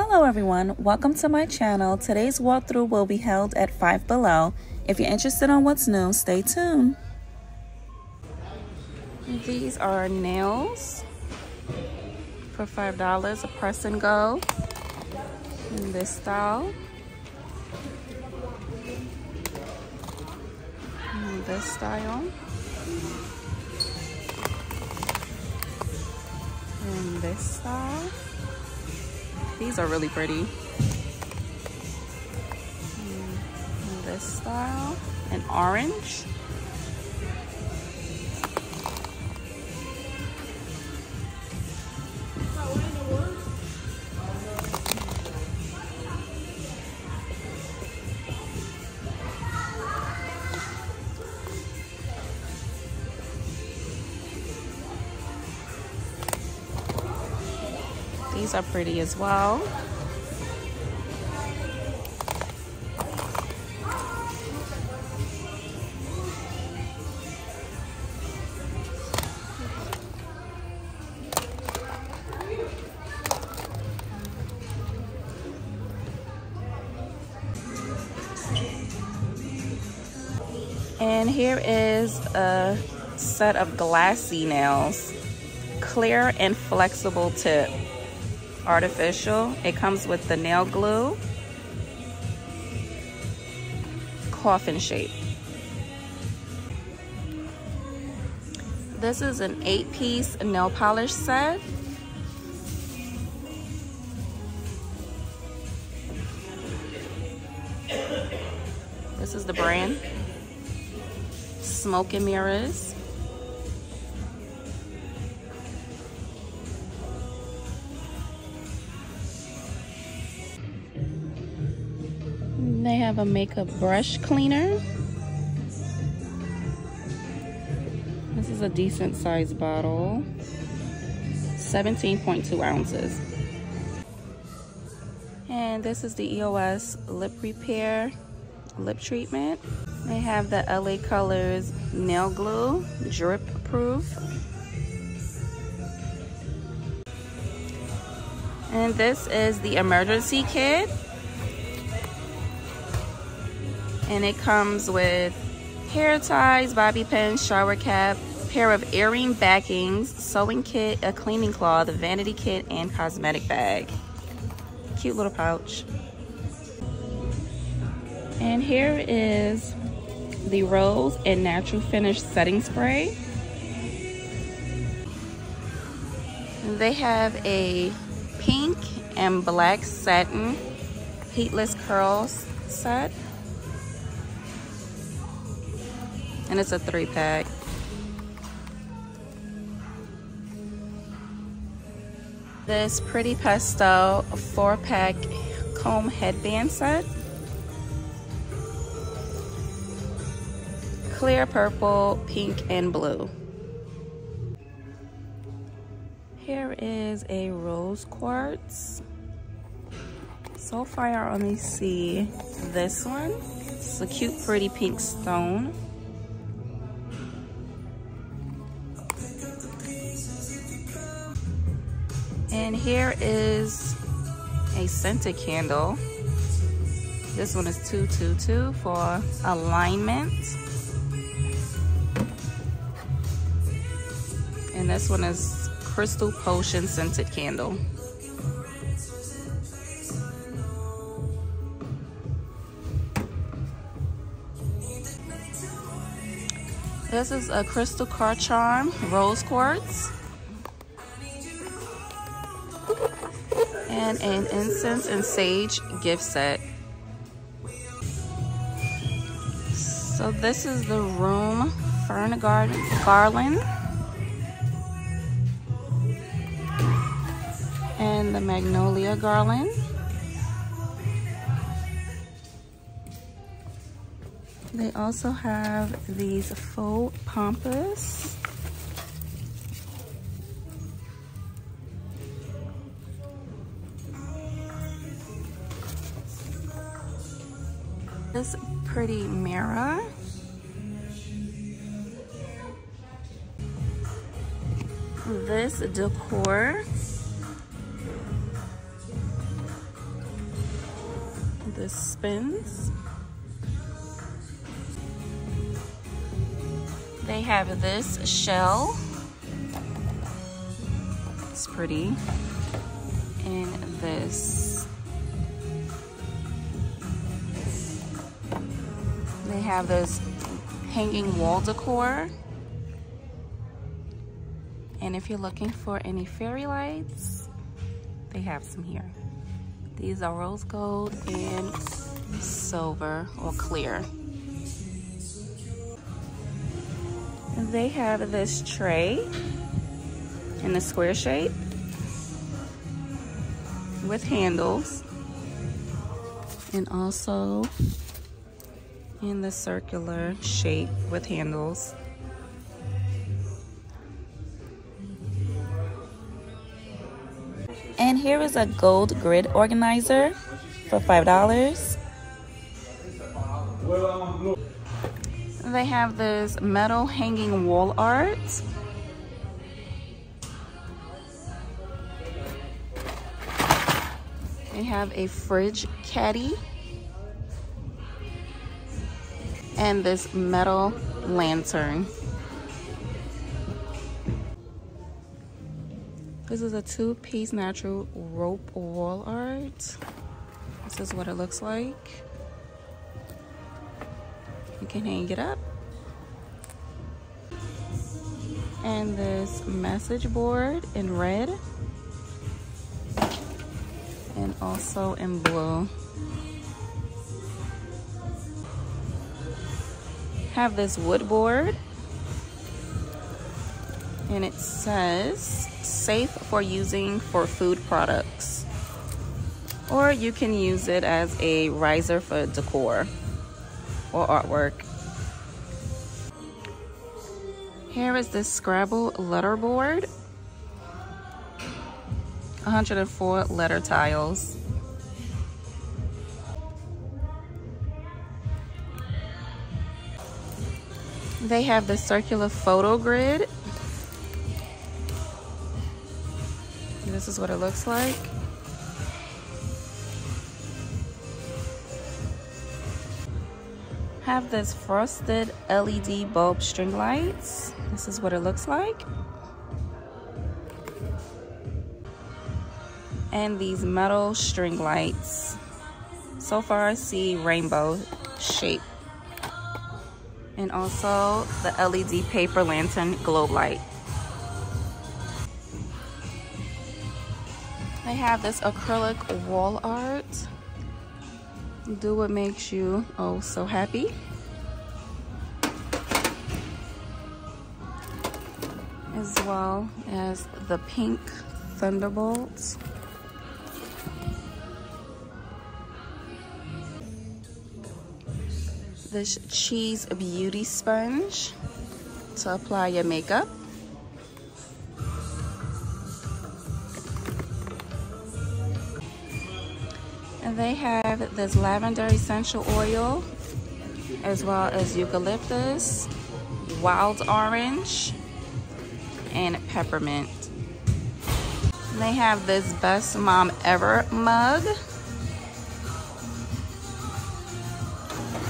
Hello everyone, welcome to my channel. Today's walkthrough will be held at Five Below. If you're interested on what's new, stay tuned. These are nails for $5, a press and go in this style. In this style. In this style. These are really pretty. In this style. And orange. Are pretty as well. And here is a set of glassy nails, clear and flexible tip artificial. It comes with the nail glue, coffin shape. This is an eight piece nail polish set. This is the brand. Smoke and Mirrors. They have a makeup brush cleaner. This is a decent sized bottle. 17.2 ounces. And this is the EOS Lip Repair Lip Treatment. They have the LA Colors Nail Glue, drip proof. And this is the emergency kit and it comes with hair ties, bobby pins, shower cap, pair of earring backings, sewing kit, a cleaning cloth, a vanity kit, and cosmetic bag. Cute little pouch. And here is the Rose and Natural Finish Setting Spray. They have a pink and black satin heatless curls set. And it's a three pack. This Pretty Pastel four pack comb headband set. Clear purple, pink, and blue. Here is a rose quartz. So far I only see this one. It's a cute pretty pink stone. And here is a scented candle. This one is 222 for alignment. And this one is Crystal Potion Scented Candle. This is a Crystal Car Charm Rose Quartz. And an incense and sage gift set. So this is the room fern garden garland. And the magnolia garland. They also have these faux pampas. Pretty mirror. This decor. this spins. They have this shell. It's pretty. And this. They have this hanging wall decor. And if you're looking for any fairy lights, they have some here. These are rose gold and silver or clear. They have this tray in the square shape with handles and also in the circular shape with handles. And here is a gold grid organizer for $5. They have this metal hanging wall art. They have a fridge caddy. And this metal lantern. This is a two-piece natural rope wall art. This is what it looks like. You can hang it up. And this message board in red. And also in blue. Have this wood board. And it says safe for using for food products. Or you can use it as a riser for decor or artwork. Here is this Scrabble letterboard. 104 letter tiles. They have the circular photo grid This is what it looks like. Have this frosted LED bulb string lights. This is what it looks like. And these metal string lights. So far I see rainbow shape. And also the LED paper lantern globe light. They have this acrylic wall art. Do what makes you oh so happy. As well as the pink thunderbolts. This cheese beauty sponge to apply your makeup. And they have this lavender essential oil as well as eucalyptus, wild orange, and peppermint. And they have this best mom ever mug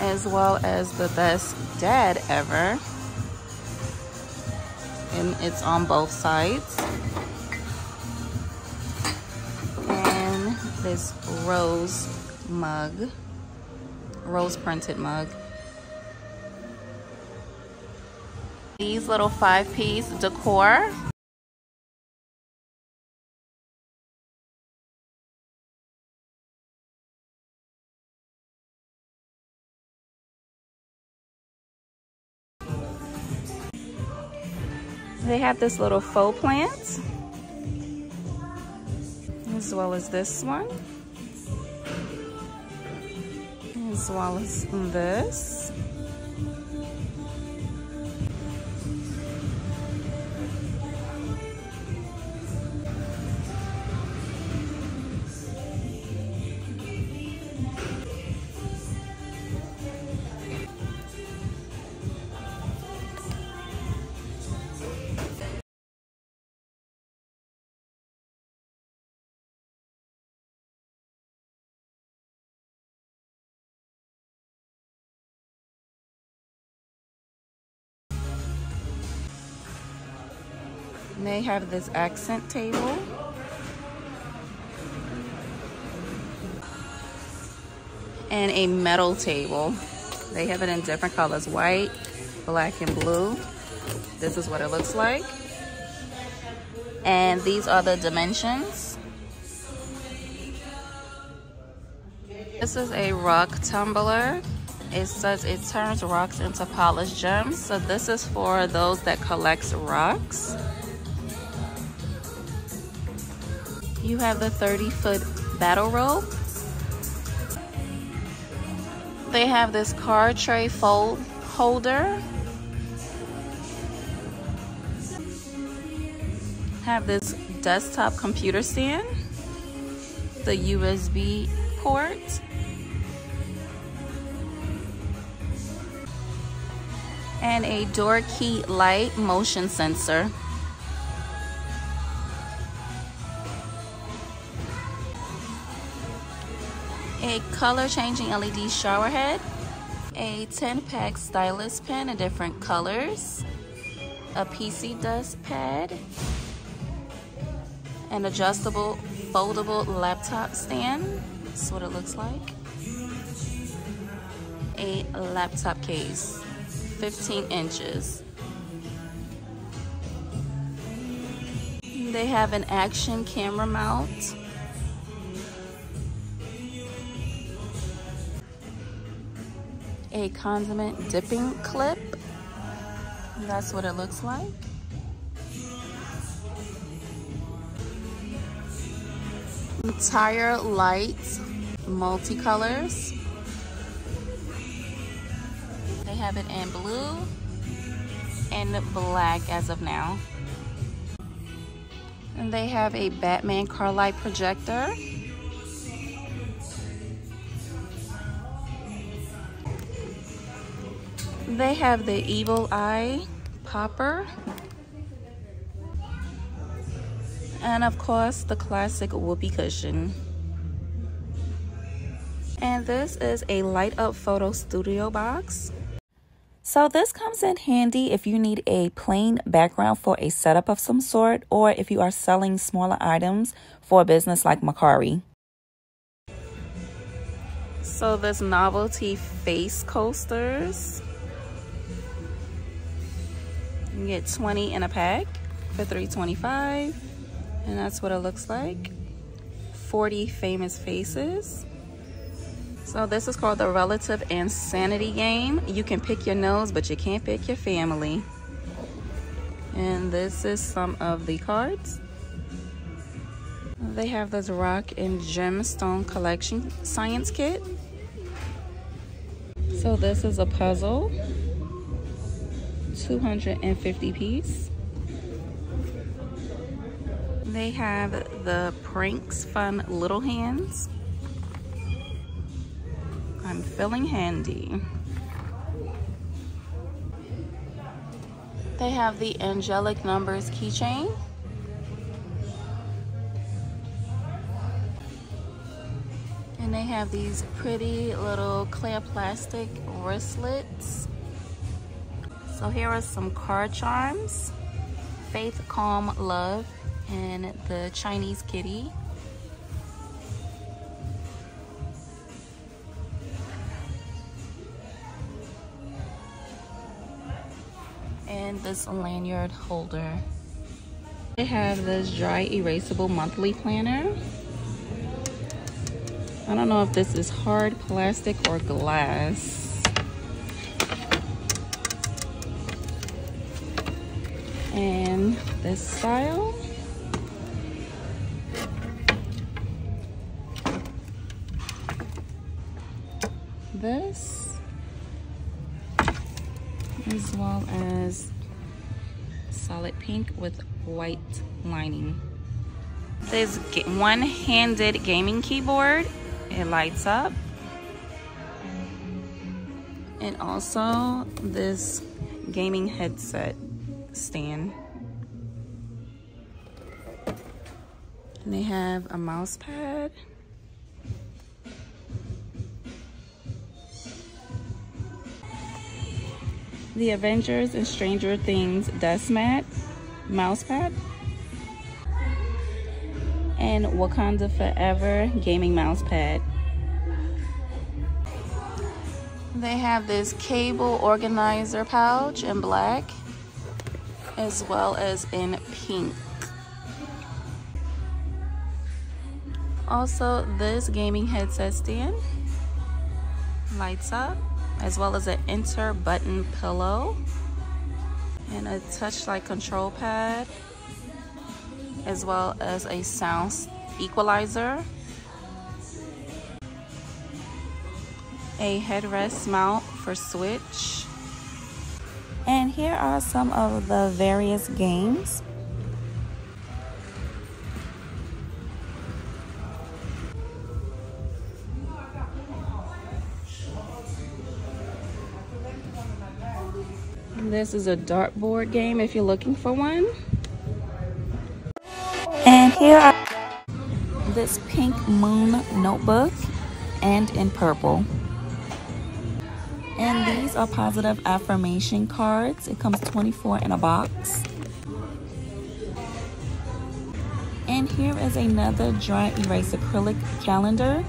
as well as the best dad ever. And it's on both sides. And this rose mug, rose printed mug. These little five piece decor. Have this little faux plant as well as this one as well as this they have this accent table. And a metal table. They have it in different colors, white, black, and blue. This is what it looks like. And these are the dimensions. This is a rock tumbler. It says it turns rocks into polished gems. So this is for those that collects rocks. You have the 30 foot battle rope. They have this card tray fold holder. Have this desktop computer stand. The USB port. And a door key light motion sensor. A color changing LED shower head, a 10 pack stylus pen in different colors, a PC dust pad, an adjustable foldable laptop stand. That's what it looks like. A laptop case, 15 inches. They have an action camera mount a condiment dipping clip. That's what it looks like. Tire lights, multicolors. They have it in blue and black as of now. And they have a Batman car light projector. They have the Evil Eye popper. And of course, the classic whoopee cushion. And this is a light up photo studio box. So this comes in handy if you need a plain background for a setup of some sort or if you are selling smaller items for a business like Mercari. So this novelty face coasters you get 20 in a pack for 325 and that's what it looks like. 40 famous faces. So this is called the Relative Insanity Game. You can pick your nose, but you can't pick your family. And this is some of the cards. They have this rock and gemstone collection science kit. So this is a puzzle. 250 piece. They have the Pranks Fun Little Hands. I'm feeling handy. They have the Angelic Numbers keychain. And they have these pretty little clear plastic wristlets. So here are some card charms. Faith, Calm, Love, and the Chinese kitty. And this lanyard holder. They have this dry erasable monthly planner. I don't know if this is hard plastic or glass. And this style. This, as well as solid pink with white lining. This one-handed gaming keyboard. It lights up. And also this gaming headset stand. And they have a mouse pad. The Avengers and Stranger Things dust mat, mouse pad. and Wakanda Forever gaming mouse pad. They have this cable organizer pouch in black as well as in pink. Also, this gaming headset stand lights up as well as an enter button pillow and a touch-like control pad as well as a sound equalizer a headrest mount for switch and here are some of the various games This is a dartboard game if you're looking for one. And here are this pink moon notebook and in purple. And these are positive affirmation cards. It comes 24 in a box. And here is another dry erase acrylic calendar.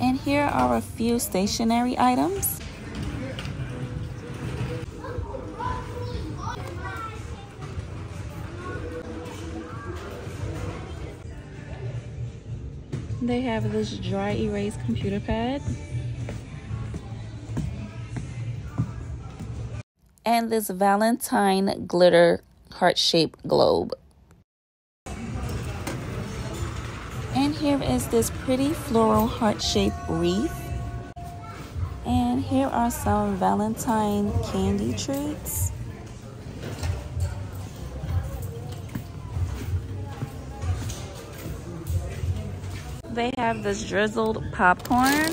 And here are a few stationery items. They have this dry erase computer pad. And this Valentine glitter heart-shaped globe. And here is this pretty floral heart-shaped wreath. And here are some Valentine candy treats. They have this drizzled popcorn,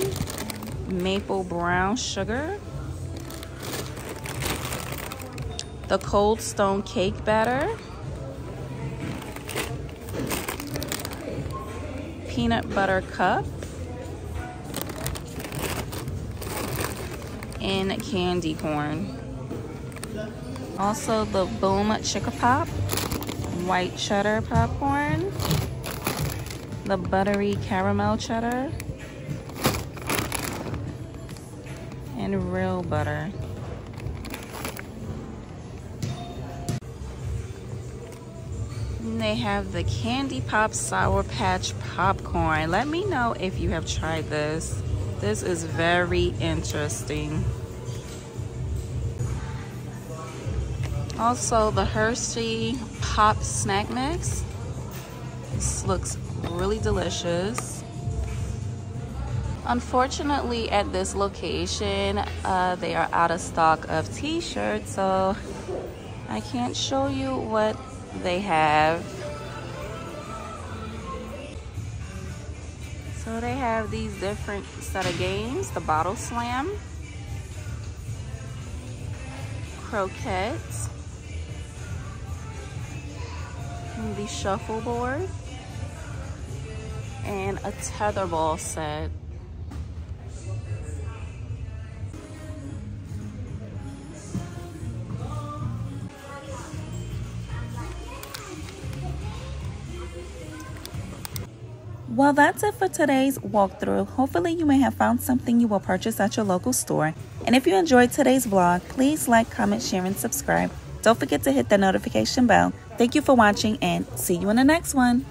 maple brown sugar, the cold stone cake batter, peanut butter cup, and candy corn. Also the Boom Chicka Pop, white cheddar popcorn, the buttery caramel cheddar and real butter. They have the Candy Pop Sour Patch Popcorn. Let me know if you have tried this. This is very interesting. Also, the Hershey Pop Snack Mix. This looks really delicious. Unfortunately, at this location, uh, they are out of stock of t-shirts, so I can't show you what they have. So they have these different set of games, the Bottle Slam, Croquette, the Shuffleboard, and a tetherball set. Well, that's it for today's walkthrough. Hopefully you may have found something you will purchase at your local store. And if you enjoyed today's vlog, please like, comment, share, and subscribe. Don't forget to hit the notification bell. Thank you for watching and see you in the next one.